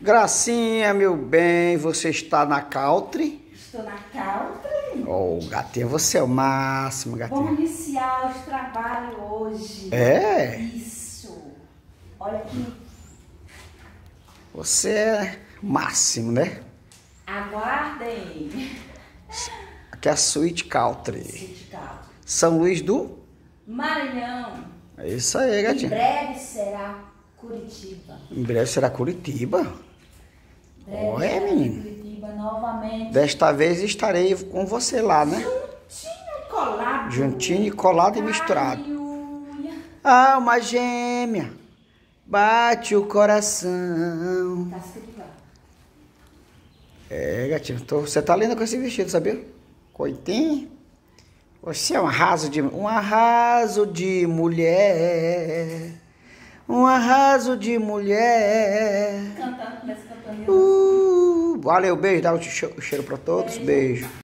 Gracinha, meu bem, você está na Country? Estou na Country. Oh, gatinha, você é o máximo, gatinha. Vamos iniciar os trabalhos hoje. É? Isso. Olha aqui. Você é o máximo, né? Aguardem. Aqui é a Suite Country. Sindicato. São Luís do... Maranhão. É isso aí, Em gatinha. breve será Curitiba. Em breve será Curitiba. Olha, será menino. Curitiba novamente. Desta vez estarei com você lá, né? Juntinho e colado. Juntinho e colado e misturado. Unha. Alma gêmea, bate o coração. Tá escrito lá. É, gatinho, tô- você tá linda com esse vestido, sabia? Coitinho. Você é um arraso de, um arraso de mulher. Um arraso de mulher. Cantando, começa cantando. Uh, valeu, beijo, dá o cheiro, pra todos, beijo.